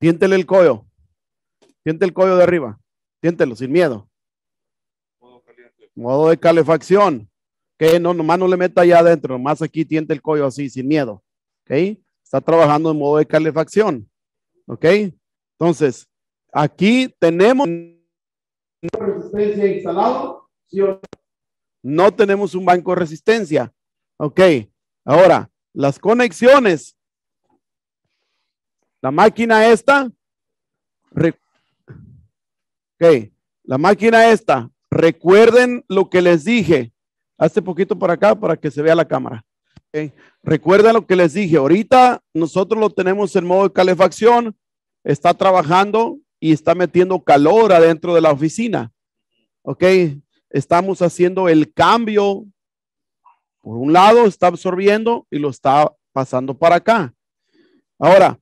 Tiéntele el cuello. Tiente el cuello de arriba. Tiéntelo sin miedo. Modo de calefacción. Que no, nomás no le meta allá adentro, nomás aquí tiente el cuello así, sin miedo. ¿Ok? Está trabajando en modo de calefacción. ¿Ok? Entonces, aquí tenemos resistencia instalado. No tenemos un banco de resistencia. Ok. Ahora, las conexiones. La máquina esta. Ok. La máquina esta. Recuerden lo que les dije. Hace poquito para acá para que se vea la cámara. Recuerden lo que les dije. Ahorita nosotros lo tenemos en modo de calefacción. Está trabajando y está metiendo calor adentro de la oficina. Ok. Estamos haciendo el cambio. Por un lado está absorbiendo y lo está pasando para acá. Ahora,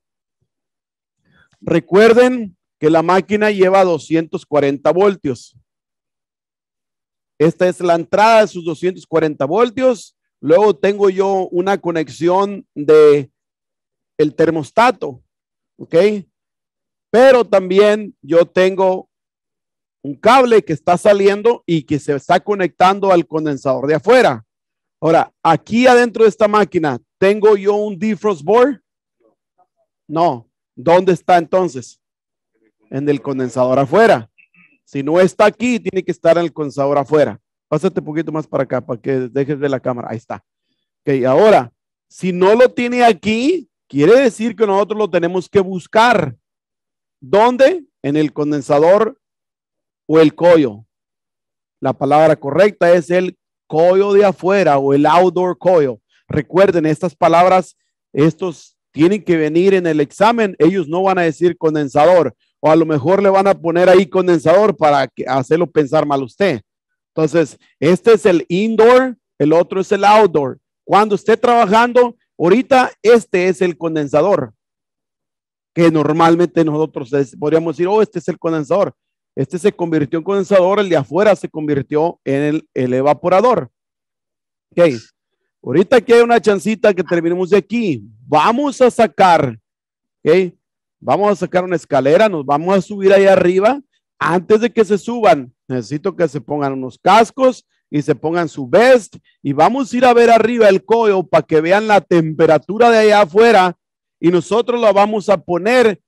recuerden que la máquina lleva 240 voltios. Esta es la entrada de sus 240 voltios. Luego tengo yo una conexión de el termostato, ¿ok? Pero también yo tengo un cable que está saliendo y que se está conectando al condensador de afuera. Ahora, aquí adentro de esta máquina, ¿tengo yo un defrost board? No. ¿Dónde está entonces? En el condensador afuera. Si no está aquí, tiene que estar en el condensador afuera. Pásate un poquito más para acá para que dejes de la cámara. Ahí está. Ok, ahora, si no lo tiene aquí, quiere decir que nosotros lo tenemos que buscar. ¿Dónde? En el condensador o el collo. La palabra correcta es el collo de afuera o el outdoor coil. Recuerden, estas palabras, estos tienen que venir en el examen. Ellos no van a decir condensador o a lo mejor le van a poner ahí condensador para hacerlo pensar mal usted. Entonces, este es el indoor, el otro es el outdoor. Cuando esté trabajando, ahorita este es el condensador, que normalmente nosotros podríamos decir, oh, este es el condensador. Este se convirtió en condensador, el de afuera se convirtió en el, evaporador. Ok, ahorita aquí hay una chancita que terminemos de aquí. Vamos a sacar, Vamos a sacar una escalera, nos vamos a subir ahí arriba. Antes de que se suban, necesito que se pongan unos cascos y se pongan su vest y vamos a ir a ver arriba el coyo para que vean la temperatura de allá afuera y nosotros la vamos a poner,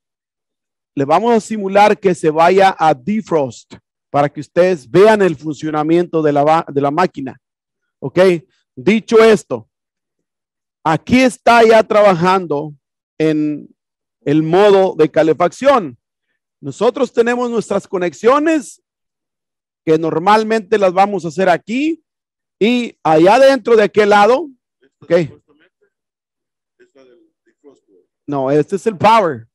le vamos a simular que se vaya a defrost para que ustedes vean el funcionamiento de la, de la máquina. ¿Ok? Dicho esto, aquí está ya trabajando en el modo de calefacción. Nosotros tenemos nuestras conexiones que normalmente las vamos a hacer aquí y allá dentro de aquel lado. Ok. No, este es el power.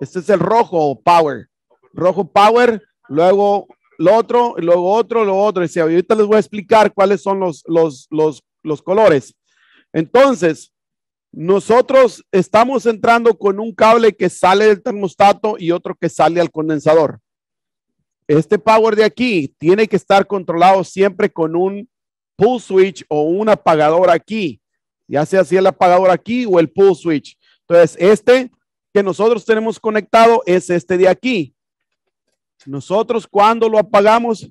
Este es el rojo power. Rojo power, luego lo otro, luego otro, lo otro. Y ahorita les voy a explicar cuáles son los, los, los, los colores. Entonces, nosotros estamos entrando con un cable que sale del termostato y otro que sale al condensador. Este power de aquí tiene que estar controlado siempre con un pull switch o un apagador aquí, ya sea si el apagador aquí o el pull switch. Entonces, este que nosotros tenemos conectado es este de aquí. Nosotros cuando lo apagamos,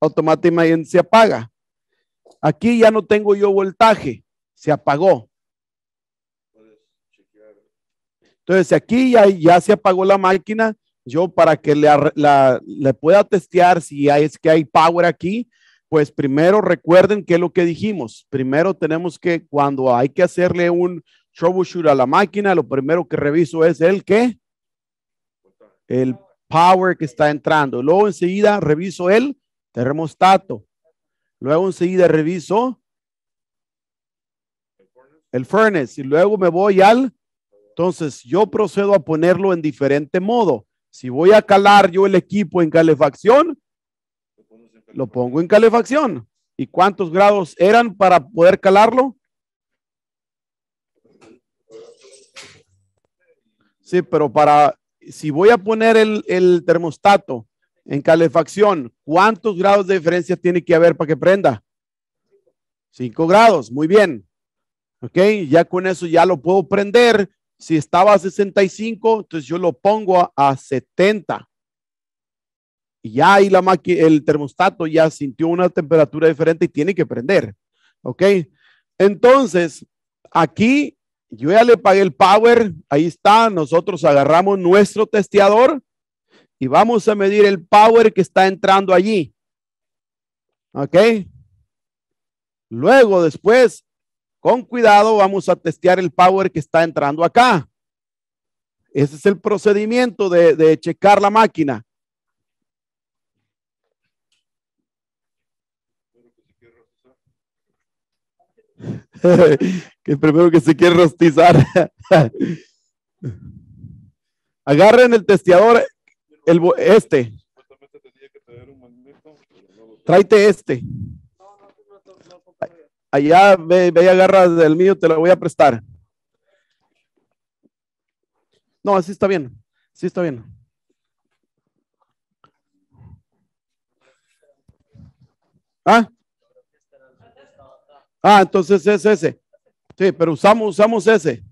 automáticamente se apaga. Aquí ya no tengo yo voltaje, se apagó. Entonces, aquí ya, ya se apagó la máquina. Yo para que le, le pueda testear si hay, es que hay power aquí, pues primero recuerden que es lo que dijimos. Primero tenemos que, cuando hay que hacerle un troubleshoot a la máquina, lo primero que reviso es el que el power que está entrando. Luego enseguida reviso el termostato. Luego enseguida reviso el furnace y luego me voy al entonces, yo procedo a ponerlo en diferente modo. Si voy a calar yo el equipo en calefacción, lo pongo en calefacción. ¿Y cuántos grados eran para poder calarlo? Sí, pero para, si voy a poner el, el termostato en calefacción, ¿cuántos grados de diferencia tiene que haber para que prenda? Cinco grados, muy bien. Ok, ya con eso ya lo puedo prender Si estaba a 65, entonces yo lo pongo a, a 70. Y ya ahí la el termostato ya sintió una temperatura diferente y tiene que prender. ¿Ok? Entonces, aquí yo ya le pagué el power. Ahí está. Nosotros agarramos nuestro testeador y vamos a medir el power que está entrando allí. ¿Ok? Luego, después, con cuidado, vamos a testear el power que está entrando acá. Ese es el procedimiento de, checar la máquina. que primero que se quiere rostizar. Agarren el testeador, el, este. Tráete este. Allá ve, ve y agarra del mío, te lo voy a prestar. No, así está bien. Sí está bien. ¿Ah? Ah, entonces es ese. Sí, pero usamos, usamos ese.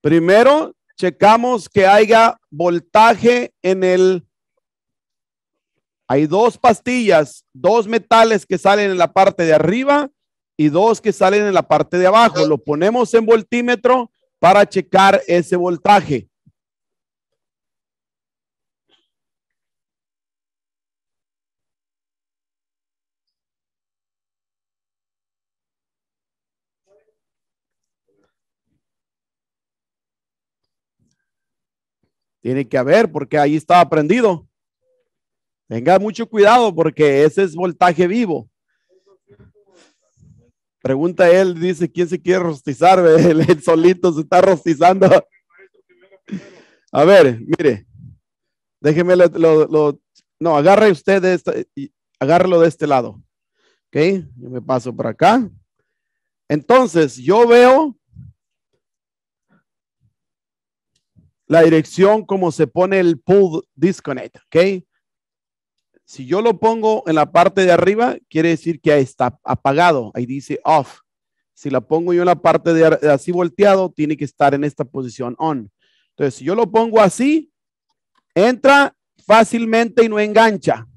Primero, checamos que haya voltaje en el... Hay dos pastillas, dos metales que salen en la parte de arriba y dos que salen en la parte de abajo. Lo ponemos en voltímetro para checar ese voltaje. Tiene que haber porque ahí estaba prendido. Tenga mucho cuidado porque ese es voltaje vivo. Pregunta él, dice, ¿quién se quiere rostizar? Él, solito se está rostizando. A ver, mire, déjeme lo, no, agarre usted de agárrelo de este lado. Ok, yo me paso por acá. Entonces, yo veo la dirección como se pone el pull disconnect, ¿ok? Si yo lo pongo en la parte de arriba, quiere decir que está apagado. Ahí dice off. Si la pongo yo en la parte de así volteado, tiene que estar en esta posición on. Entonces, si yo lo pongo así, entra fácilmente y no engancha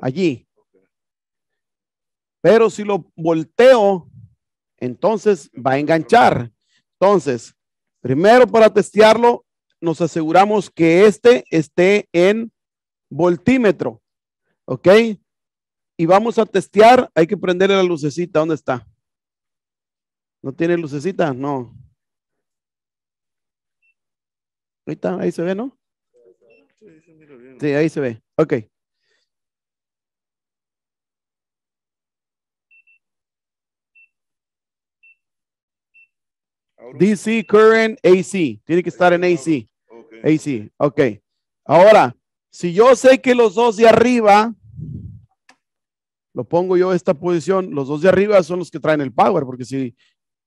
allí. Pero si lo volteo, entonces va a enganchar. Entonces, primero para testearlo, nos aseguramos que este esté en voltímetro. ¿Ok? Y vamos a testear. Hay que prenderle la lucecita. ¿Dónde está? ¿No tiene lucecita? No. Ahí está, ahí se ve, ¿no? Sí, ahí se ve. Ok. DC, current, AC. Tiene que estar en AC. AC, ok. Ahora, si yo sé que los dos de arriba, lo pongo yo esta posición, los dos de arriba son los que traen el power, porque si,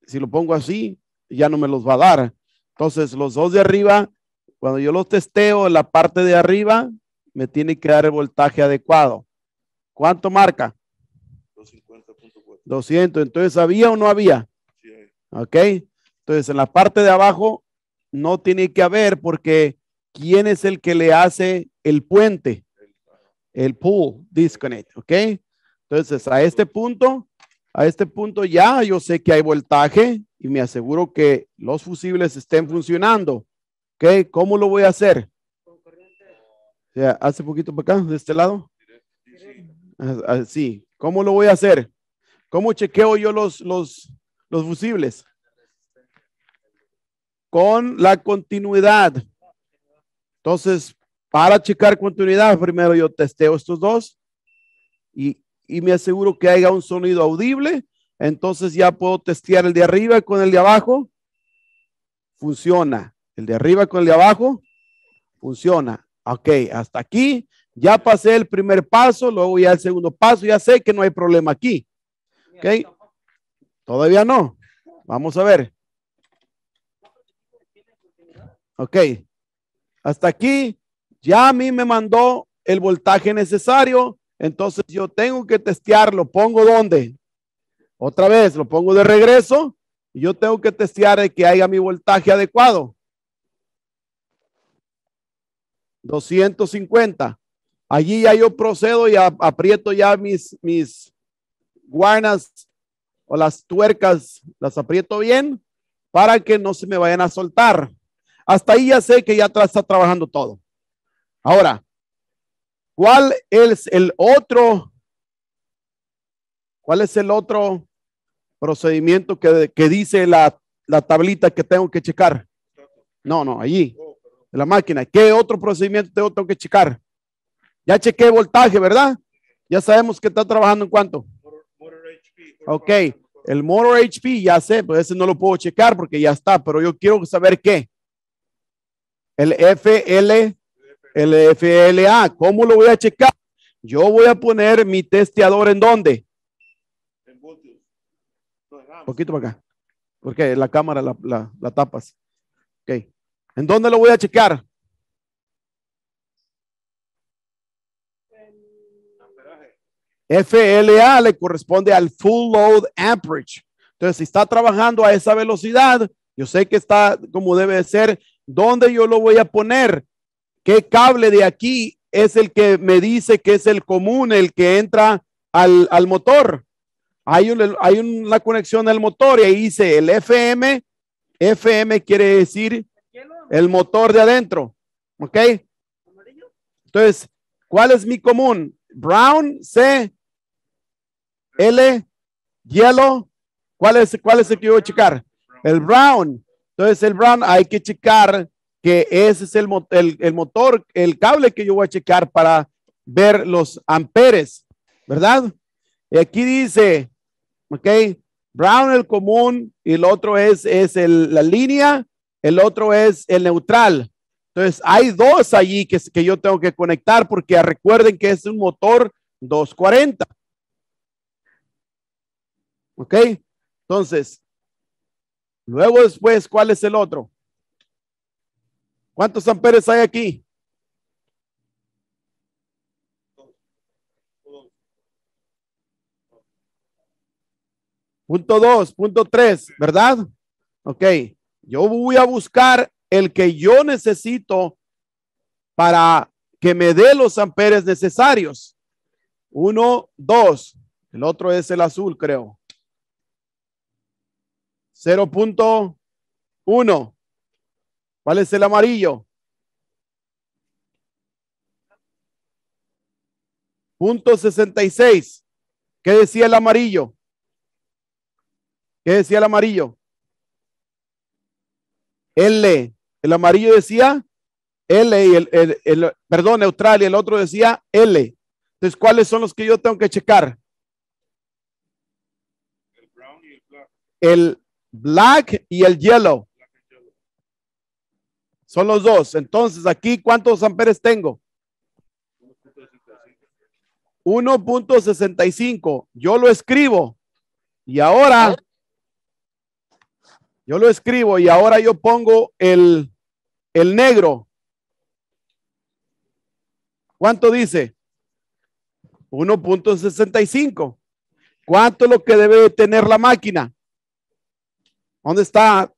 si lo pongo así, ya no me los va a dar. Entonces, los dos de arriba, cuando yo los testeo en la parte de arriba, me tiene que dar el voltaje adecuado. ¿Cuánto marca? 200. Entonces, ¿había o no había? Sí. Ok. Entonces, en la parte de abajo no tiene que haber porque ¿quién es el que le hace el puente? El pull disconnect, ¿ok? Entonces, a este punto, a este punto ya yo sé que hay voltaje y me aseguro que los fusibles estén funcionando. ¿Ok? ¿Cómo lo voy a hacer? O hace poquito para acá, de este lado. Así. ¿Cómo lo voy a hacer? ¿Cómo chequeo yo los, los, los fusibles? Con la continuidad. Entonces, para checar continuidad, primero yo testeo estos dos y, y, me aseguro que haya un sonido audible. Entonces ya puedo testear el de arriba con el de abajo. Funciona. El de arriba con el de abajo. Funciona. Ok, hasta aquí. Ya pasé el primer paso, luego ya el segundo paso. Ya sé que no hay problema aquí. Ok. Todavía no. Vamos a ver. Ok. Hasta aquí ya a mí me mandó el voltaje necesario Entonces yo tengo que testearlo. ¿Pongo dónde? Otra vez, lo pongo de regreso y yo tengo que testear que haya mi voltaje adecuado. 250. Allí ya yo procedo y aprieto ya mis, mis guarnas o las tuercas, las aprieto bien para que no se me vayan a soltar. Hasta ahí ya sé que ya está trabajando todo. Ahora, ¿cuál es el otro? ¿Cuál es el otro procedimiento que, dice la, la tablita que tengo que checar? No, no, allí, la máquina. ¿Qué otro procedimiento tengo, que checar? Ya chequé voltaje, ¿verdad? Ya sabemos que está trabajando en cuánto. Ok, el motor HP ya sé, pues ese no lo puedo checar porque ya está, pero yo quiero saber qué. El FL, el FLA, ¿cómo lo voy a checar? Yo voy a poner mi testeador en dónde? Un poquito para acá, porque la cámara la, la, la tapas. Ok, ¿en dónde lo voy a checar? FLA le corresponde al full load amperage. Entonces, si está trabajando a esa velocidad, yo sé que está como debe ser. ¿Dónde yo lo voy a poner? ¿Qué cable de aquí es el que me dice que es el común, el que entra al, al motor? Hay, hay una conexión al motor y ahí dice el FM. FM quiere decir el motor de adentro. ¿Ok? Entonces, ¿cuál es mi común? Brown, C, L, yellow. ¿Cuál es, cuál es el que voy a checar? El brown. Entonces, el brown hay que checar que ese es el, el, motor, el cable que yo voy a checar para ver los amperes, ¿verdad? Y aquí dice, ok, brown el común y el otro es, es el, la línea, el otro es el neutral. Entonces, hay dos allí que, que yo tengo que conectar porque recuerden que es un motor 240. ¿Ok? Entonces, luego después, ¿cuál es el otro? ¿Cuántos amperes hay aquí? Punto dos, punto tres, ¿verdad? Ok, yo voy a buscar el que yo necesito para que me dé los amperes necesarios. Uno, dos. El otro es el azul, creo. 0.1. ¿Cuál es el amarillo? Punto 66. ¿Qué decía el amarillo? ¿Qué decía el amarillo? L. El amarillo decía L y el, el, perdón, neutral y el otro decía L. Entonces, ¿cuáles son los que yo tengo que checar? El brown y el black. El black y el yellow. Son los dos. Entonces, aquí, ¿cuántos amperes tengo? 1.65. Yo lo escribo. Y ahora, yo lo escribo y ahora yo pongo el, el negro. ¿Cuánto dice? 1.65. ¿Cuánto es lo que debe tener la máquina? ¿Dónde está?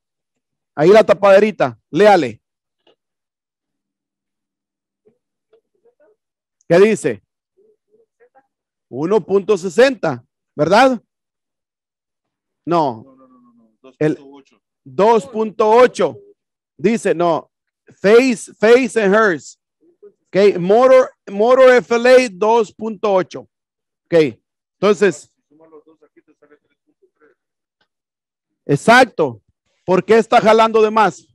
Ahí la tapaderita. Léale. ¿Qué dice? 1.60, ¿verdad? No. El 2.8. Dice, no. Face, face and hers. Ok. Motor, motor FLA 2.8. Ok. Entonces, Exacto. ¿Por qué está jalando de más?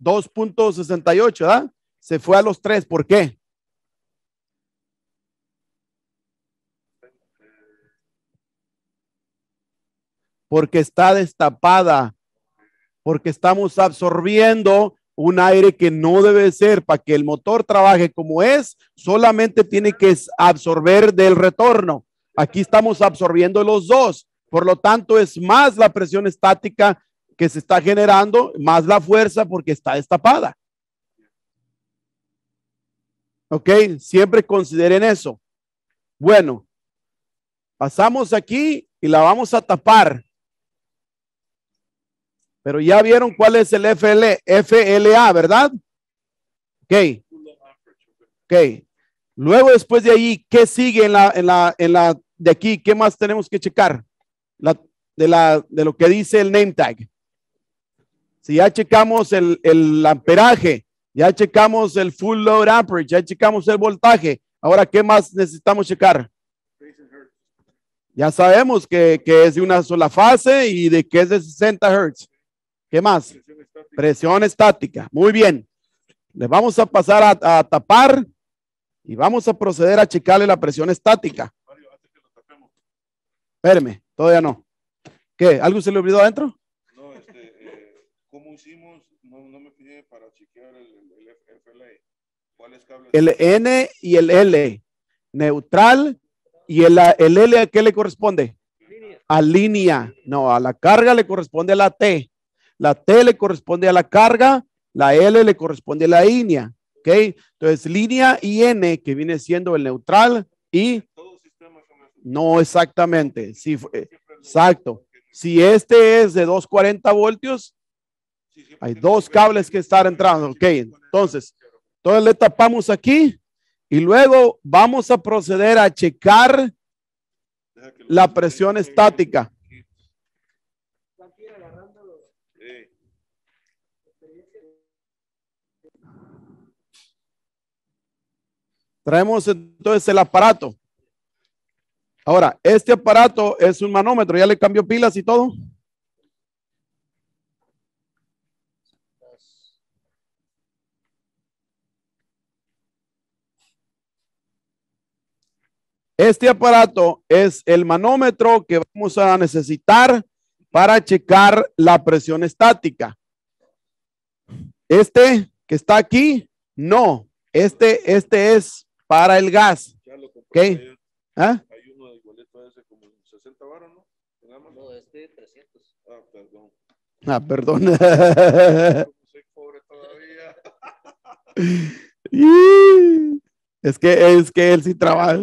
2.68, ¿verdad? Se fue a los 3. ¿Por qué? Porque está destapada. Porque estamos absorbiendo un aire que no debe ser para que el motor trabaje como es, solamente tiene que absorber del retorno. Aquí estamos absorbiendo los dos. Por lo tanto, es más la presión estática que se está generando, más la fuerza porque está destapada. Ok, siempre consideren eso. Bueno, pasamos aquí y la vamos a tapar. Pero ya vieron cuál es el FL, FLA, ¿verdad? Ok. Ok. Luego, después de ahí, ¿qué sigue en la, en la, en la de aquí? ¿Qué más tenemos que checar? De, la, de lo que dice el name tag. Si ya checamos el, el amperaje, ya checamos el full load amperage, ya checamos el voltaje. Ahora, ¿qué más necesitamos checar? Ya sabemos que, es de una sola fase y de que es de 60 Hertz. ¿Qué más? Presión estática. Muy bien. Le vamos a pasar a tapar y vamos a proceder a checarle la presión estática. Espérame, todavía no. ¿Qué? ¿Algo se le olvidó adentro? No, este, eh, ¿cómo hicimos? No, no me fijé para chequear el, el, el FLA. ¿Cuáles cables? El N y el L. Neutral y el, el L a qué le corresponde? A línea. No, a la carga le corresponde a la T. La T le corresponde a la carga, la L le corresponde a la línea. ¿Ok? Entonces, línea y N, que viene siendo el neutral y no exactamente. Fue- exacto. Si este es de 240 voltios, hay dos cables que están entrando. Ok, entonces, entonces le tapamos aquí y luego vamos a proceder a checar la presión estática. Traemos entonces el aparato. Ahora, este aparato es un manómetro, ya le cambió pilas y todo. Este aparato es el manómetro que vamos a necesitar para checar la presión estática. Este que está aquí, no. Este, este es para el gas. ya lo compré Ok. ayer. ¿ah? Hay uno igualito a ese como 60 baros, ¿no? No, este 300. Ah, perdón. Ah, perdón. Soy pobre todavía. Y- es que es que él sí trabaja.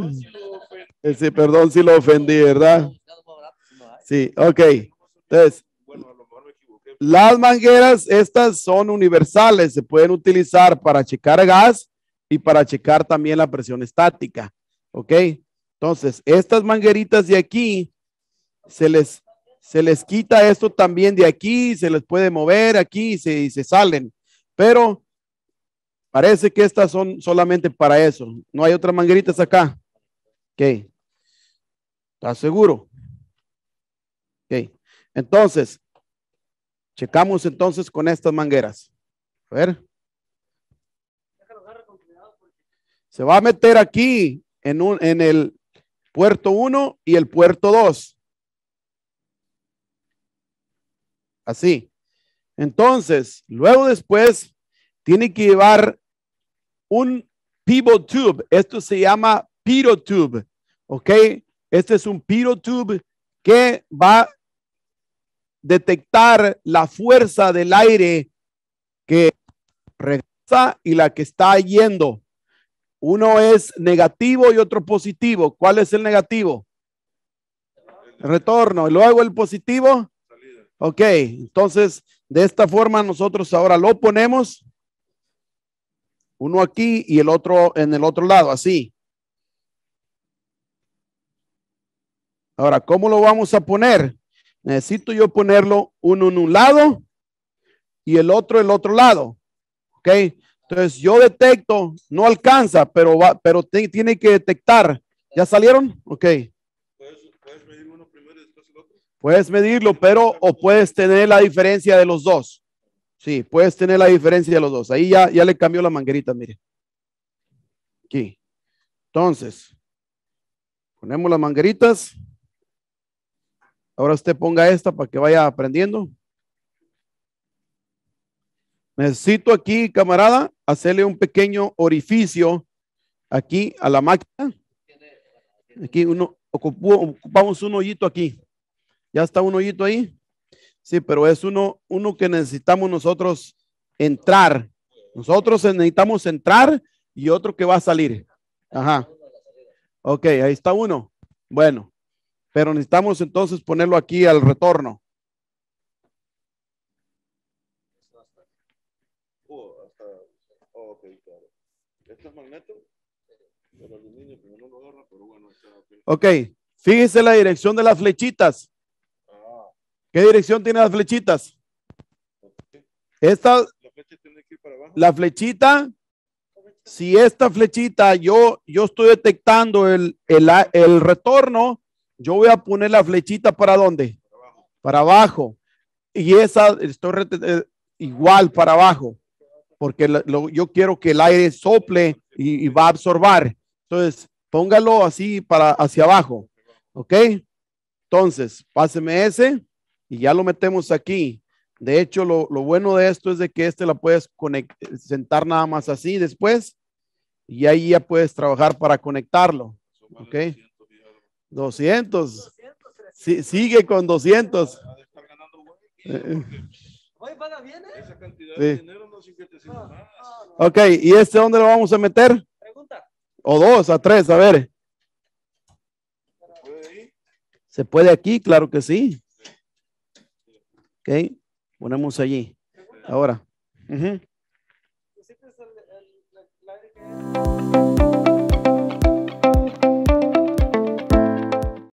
Él sí, perdón si lo ofendí, ¿verdad? Sí, ok. Entonces, Bueno, a lo mejor me equivoqué. las mangueras, estas son universales, se pueden utilizar para checar gas y para checar también la presión estática. ¿Ok? Entonces, estas mangueritas de aquí, se les, se les quita esto también de aquí, se les puede mover aquí y se, y se salen. Pero parece que estas son solamente para eso. No hay otras mangueritas acá. Ok. ¿Estás seguro? Ok. Entonces, checamos entonces con estas mangueras. A ver. Se va a meter aquí en, un, en el puerto 1 y el puerto 2. Así. Entonces, luego después, tiene que llevar un pivot tube. Esto se llama pitot tube. ¿Ok? Este es un pitot tube que va a detectar la fuerza del aire que regresa y la que está yendo. Uno es negativo y otro positivo. ¿Cuál es el negativo? Retorno. Y luego el positivo. Ok, entonces de esta forma nosotros ahora lo ponemos. Uno aquí y el otro en el otro lado, así. Ahora, ¿cómo lo vamos a poner? Necesito yo ponerlo uno en un lado y el otro el otro lado. Ok, entonces yo detecto, no alcanza, pero va, pero te- tiene que detectar. ¿Ya salieron? Ok. ¿Puedes, puedes medir uno primero y después el otro? Puedes medirlo, pero o puedes tener la diferencia de los dos. Sí, puedes tener la diferencia de los dos. Ahí ya, ya le cambió la manguerita, mire. Aquí. Entonces, ponemos las mangueritas. Ahora usted ponga esta para que vaya aprendiendo. Necesito aquí, camarada, hacerle un pequeño orificio aquí a la máquina. Aquí uno, ocupamos un hoyito aquí. Ya está un hoyito ahí. Sí, pero es uno, uno que necesitamos nosotros entrar. Nosotros necesitamos entrar y otro que va a salir. Ajá. Ok, ahí está uno. Bueno, pero necesitamos entonces ponerlo aquí al retorno. Oh, hasta. Oh, ok, claro. ¿Este es magneto? Aluminio, pero no lo agarra, pero bueno, está ok. Fíjese la dirección de las flechitas. Ah, ¿Qué dirección tiene las flechitas? Esta, La flecha tiene que ir para abajo. la flechita, si esta flechita yo, yo estoy detectando el, el, el retorno, yo voy a poner la flechita para dónde? Para abajo. Para abajo. Y esa estoy eh, igual para abajo, porque lo- yo quiero que el aire sople y, y va a absorber. Entonces, póngalo así para hacia abajo. ¿Ok? Entonces, páseme ese y ya lo metemos aquí. De hecho, lo, lo bueno de esto es de que este la puedes conect- sentar nada más así después y ahí ya puedes trabajar para conectarlo. Ok. 200 y algo. 200. Sí, sigue con 200. Oye, paga bien, ¿eh? Esa cantidad Sí. de dinero no se invierte sino No, más. no, no. Ok, ¿y este dónde lo vamos a meter? Pregunta. O dos, a tres, a ver. ¿Puede ir? ¿Se puede aquí? Claro que sí. Ok, ponemos allí. Ahora. Ujú. ¿Necesitas